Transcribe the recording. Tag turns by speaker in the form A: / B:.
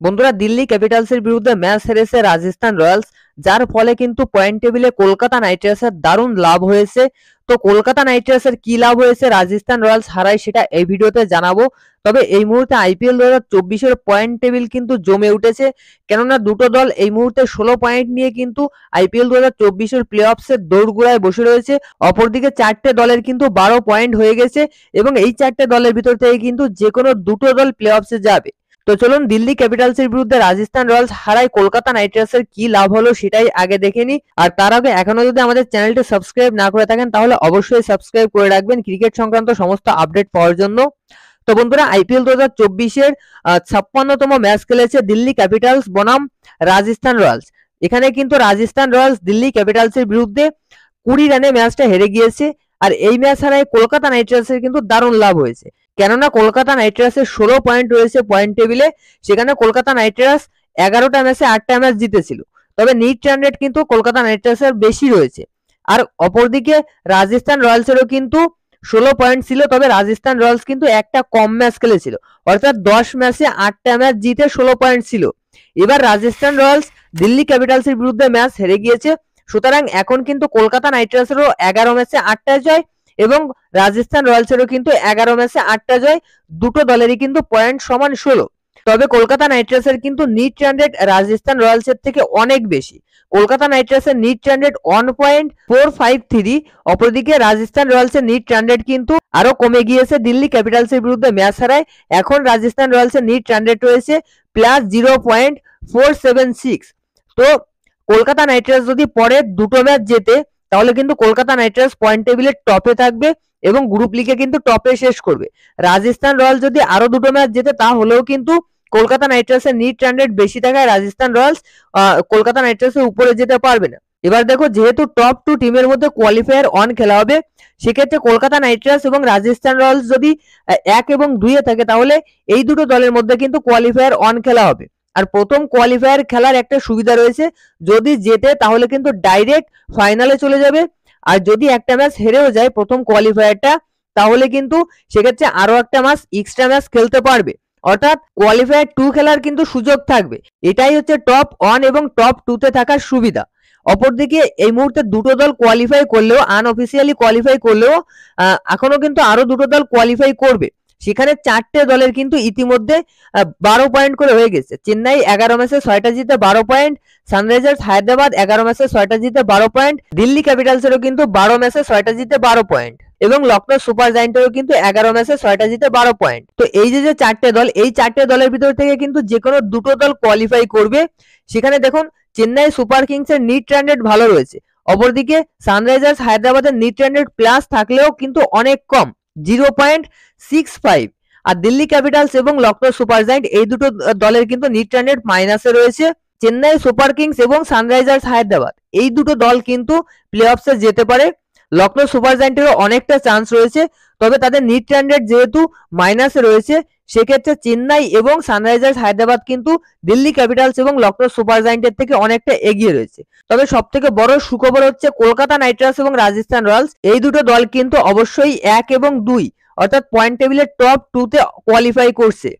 A: বন্ধুরা, দিল্লি ক্যাপিটালসের বিরুদ্ধে ম্যাচ হেরেছে রাজস্থান রয়্যালস, যার ফলে কিন্তু পয়েন্ট টেবিলে কলকাতা নাইট রাইডার্সের দারুণ লাভ হয়েছে। তো কলকাতা নাইট রাইডার্সের কি লাভ হয়েছে, রাজস্থান রয়্যালস হারায় সেটা এই ভিডিওতে জানাব। তবে এই মুহূর্তে আইপিএল দু হাজার চব্বিশের পয়েন্ট টেবিল কিন্তু জমে উঠেছে, কেননা দুটো দল এই মুহূর্তে ষোলো পয়েন্ট নিয়ে কিন্তু আইপিএল দু হাজার চব্বিশের প্লে অফসের দৌড়গুড়ায় বসে রয়েছে। অপরদিকে চারটে দলের কিন্তু বারো পয়েন্ট হয়ে গেছে এবং এই চারটে দলের ভিতর থেকে কিন্তু যে কোনো দুটো দল প্লে অফসে যাবে। তো চলুন, দিল্লি ক্যাপিটালসের বিরুদ্ধে রাজস্থান রয়্যালস হারায় কলকাতা নাইট রাইডার্সের কি লাভ হলো সেটাই আগে দেখে নি আর তার আগে এখনও যদি আমাদের চ্যানেলটি সাবস্ক্রাইব না করে থাকেন, তাহলে অবশ্যই সাবস্ক্রাইব করে রাখবেন ক্রিকেট সংক্রান্ত সমস্ত আপডেট পাওয়ার জন্য। তো বন্ধুরা, আইপিএল দু হাজার চব্বিশের ছাপ্পান্নতম ম্যাচ খেলেছে দিল্লি ক্যাপিটালস বনাম রাজস্থান রয়্যালস। এখানে কিন্তু রাজস্থান রয়্যালস দিল্লি ক্যাপিটালসের বিরুদ্ধে কুড়ি রানে ম্যাচটা হেরে গিয়েছে। আর এই ম্যাচ হারায় কলকাতা নাইট রাইডার্সের কিন্তু দারুণ লাভ হয়েছে। কেননা কলকাতা নাইট রাইডার্সের ষোলো পয়েন্ট রয়েছে পয়েন্ট টেবিলে সেখানে কলকাতা নাইট রাইডার্স এগারোটা ম্যাচে আটটা ম্যাচ জিতেছিল। তবে নিট রান রেট কিন্তু কলকাতা নাইট রাইডার্সের বেশি রয়েছে। আর অপরদিকে রাজস্থান রয়্যালসেরও কিন্তু ষোলো পয়েন্ট ছিল, তবে রাজস্থান রয়্যালস কিন্তু একটা কম ম্যাচ খেলেছিল। অর্থাৎ দশ ম্যাচে আটটা ম্যাচ জিতে ষোলো পয়েন্ট ছিল। এবার রাজস্থান রয়্যালস দিল্লি ক্যাপিটালসের বিরুদ্ধে ম্যাচ হেরে গিয়েছে। সুতরাং এখন কিন্তু কলকাতা নাইট রাইডার্সেরও এগারো ম্যাচে আটটা জয়। এবং রাজস্থান রয়্যালসেরও কিন্তু এগারো ম্যাচে আটটা জয়, দুটো দলেরই কিন্তু পয়েন্ট সমান ষোলো। তবে কলকাতা নাইট রাইডার্সের কিন্তু নিট রেট রাজস্থান রয়্যালসের থেকে অনেক বেশি। কলকাতা নাইট রাইডার্সের net rate one point four five three, অপরদিকে রাজস্থান রয়্যালসের নিট রেট কিন্তু আরও কমে গিয়েছে দিল্লি ক্যাপিটালসের বিরুদ্ধে ম্যাচ হারায়। এখন রাজস্থান রয়্যালসের নিট রেট রয়েছে plus zero point four seven six তো কলকাতা নাইট রাইডার্স যদি পরের দুটো ম্যাচ জেতে তাহলে কিন্তু কলকাতা নাইট রাইডার্স পয়েন্ট টেবিলের টপে থাকবে এবং গ্রুপ লিগে কিন্তু টপে শেষ করবে। রাজস্থান রয়্যাল যদি আরও দুটো ম্যাচ জেতে, তাহলেও কিন্তু কলকাতা নাইট রাইডার্সের নিট রান রেট বেশি থাকায় রাজস্থান রয়্যালস কলকাতা নাইট রাইডার্সের উপরে যেতে পারবে না। এবার দেখো, যেহেতু টপ টু টিমের মধ্যে কোয়ালিফায়ার অন খেলা হবে, সেক্ষেত্রে কলকাতা নাইট রাইডার্স এবং রাজস্থান রয়্যালস যদি এক এবং দুইয়ে থাকে, তাহলে এই দুটো দলের মধ্যে কিন্তু কোয়ালিফায়ার অন খেলা হবে। আর প্রথম কোয়ালিফায়ার খেলার একটা সুবিধা রয়েছে, যদি জেতে তাহলে কিন্তু ডাইরেক্ট ফাইনালে চলে যাবে। আর যদি একটা ম্যাচ হেরেও যায় প্রথম কোয়ালিফায়ারটা তাহলে কিন্তু সেক্ষেত্রে আরও একটা ম্যাচ এক্সট্রা ম্যাচ খেলতে পারবে। অর্থাৎ কোয়ালিফায়ার টু খেলার কিন্তু সুযোগ থাকবে। এটাই হচ্ছে টপ ওয়ান এবং টপ টুতে থাকার সুবিধা। অপরদিকে এই মুহূর্তে দুটো দল কোয়ালিফাই করলেও আনঅফিসিয়ালি কোয়ালিফাই করলেও এখনও কিন্তু আরও দুটো দল কোয়ালিফাই করবে। সেখানে চারটে দলের কিন্তু ইতিমধ্যে বারো পয়েন্ট করে হয়ে গেছে। চেন্নাই এগারো ম্যাচে ছয়টা জিতে বারো পয়েন্ট সানরাইজার্স হায়দ্রাবাদ এগারো ম্যাচে ছয়টা জিতে বারো পয়েন্ট দিল্লি ক্যাপিটালসেরও কিন্তু বারো ম্যাচে ছয়টা জিতে বারো পয়েন্ট এবং লখনৌ সুপার জায়েন্টেরও কিন্তু এগারো ম্যাচে ছয়টা জিতে বারো পয়েন্ট তো এই যে যে চারটে দল, এই চারটে দলের ভিতর থেকে কিন্তু যে কোনো দুটো দল কোয়ালিফাই করবে। সেখানে দেখুন, চেন্নাই সুপার কিংস এর নিট রেট ভালো রয়েছে। অপরদিকে সানরাইজার্স হায়দ্রাবাদের নিট রেট প্লাস থাকলেও কিন্তু অনেক কম। Zero point six five. আর দিল্লি ক্যাপিটালস এবং লখনৌ সুপার জায়েন্ট, এই দুটো দলের কিন্তু নিট রান রেট মাইনাসে রয়েছে। চেন্নাই সুপার কিংস এবং সানরাইজার্স হায়দ্রাবাদ, এই দুটো দল কিন্তু প্লে অফসে যেতে পারে। লখনৌ সুপার জায়েন্টেরও অনেকটা চান্স রয়েছে, তবে তাদের নিট রান রেট যেহেতু মাইনাসে রয়েছে সেক্ষেত্রে চেন্নাই এবং সানরাইজার্স হায়দ্রাবাদ কিন্তু দিল্লি ক্যাপিটালস এবং লখনৌ সুপার জায়েন্টের থেকে অনেকটা এগিয়ে রয়েছে। তবে সব থেকে বড় সুখবর হচ্ছে কলকাতা নাইট রাইডার্স এবং রাজস্থান রয়্যালস। এই দুটো দল কিন্তু অবশ্যই এক এবং দুই, অর্থাৎ পয়েন্ট টেবিলের টপ টু তে কোয়ালিফাই করছে।